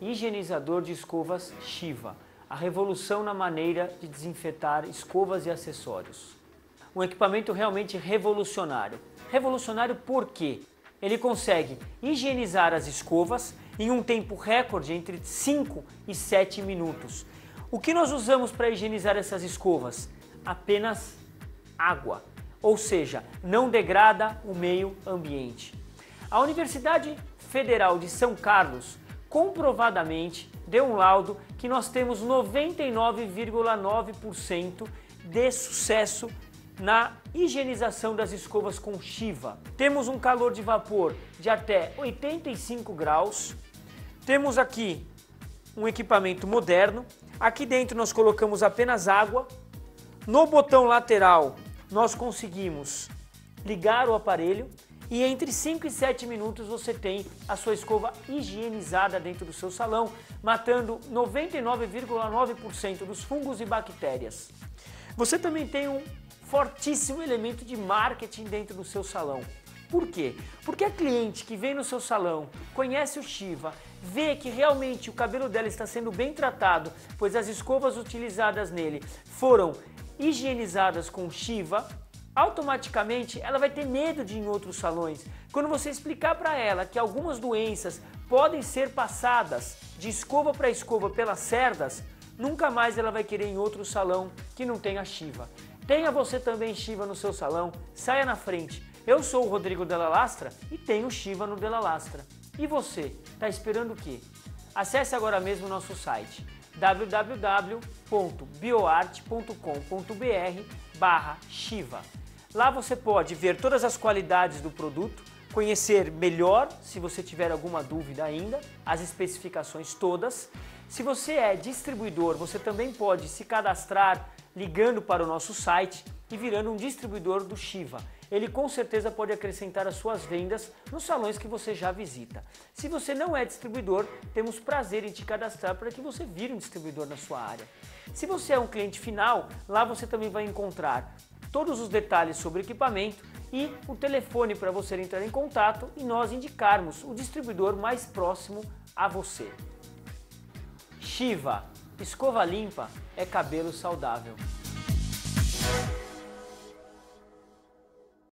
higienizador de escovas Shiva, a revolução na maneira de desinfetar escovas e acessórios. Um equipamento realmente revolucionário. Revolucionário por quê? Ele consegue higienizar as escovas em um tempo recorde entre 5 e 7 minutos. O que nós usamos para higienizar essas escovas? Apenas água, ou seja, não degrada o meio ambiente. A Universidade Federal de São Carlos comprovadamente deu um laudo que nós temos 99,9% de sucesso na higienização das escovas com Shiva. Temos um calor de vapor de até 85 graus. Temos aqui um equipamento moderno. Aqui dentro nós colocamos apenas água. No botão lateral nós conseguimos ligar o aparelho e entre 5 e 7 minutos você tem a sua escova higienizada dentro do seu salão, matando 99,9% dos fungos e bactérias. Você também tem um fortíssimo elemento de marketing dentro do seu salão. Por quê? Porque a cliente que vem no seu salão, conhece o Shiva, vê que realmente o cabelo dela está sendo bem tratado, pois as escovas utilizadas nele foram higienizadas com Shiva, automaticamente ela vai ter medo de ir em outros salões. Quando você explicar para ela que algumas doenças podem ser passadas de escova para escova pelas cerdas, nunca mais ela vai querer ir em outro salão que não tenha Shiva. Tenha você também Shiva no seu salão, saia na frente. Eu sou o Rodrigo Della Lastra e tenho Shiva no Della Lastra. E você, está esperando o quê? Acesse agora mesmo o nosso site www.bioarte.com.br barra Shiva. Lá você pode ver todas as qualidades do produto, conhecer melhor, se você tiver alguma dúvida ainda, as especificações todas. Se você é distribuidor, você também pode se cadastrar ligando para o nosso site e virando um distribuidor do Shiva. Ele com certeza pode acrescentar as suas vendas nos salões que você já visita. Se você não é distribuidor, temos prazer em te cadastrar para que você vire um distribuidor na sua área. Se você é um cliente final, lá você também vai encontrar todos os detalhes sobre o equipamento e o telefone para você entrar em contato e nós indicarmos o distribuidor mais próximo a você. Shiva, escova limpa é cabelo saudável.